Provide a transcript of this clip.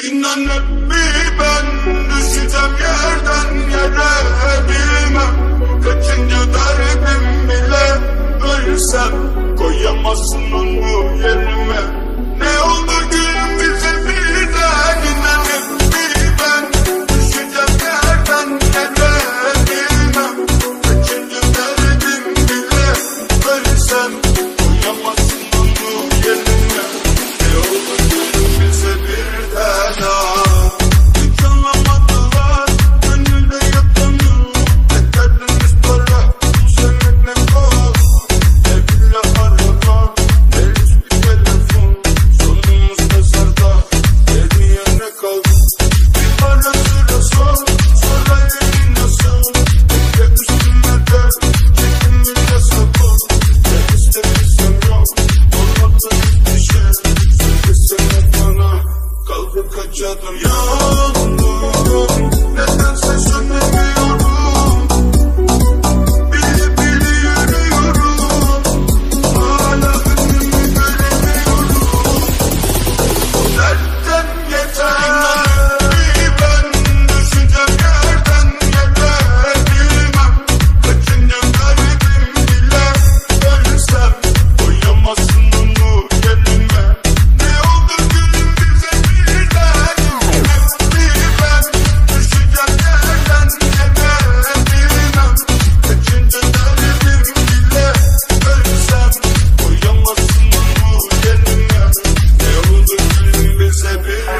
İnan bir ben düşeceğim yerden yere bilmem. Kaçıncı darbim bile ölsem Koyamazsın onu yerime. Ne oldu gülüm bize birden İnan bir ben düşeceğim yerden yere bilmem. Kaçıncı darbim bile ölsem Kalkıp kaçadım. Yandım Nedense sönemiyor baby.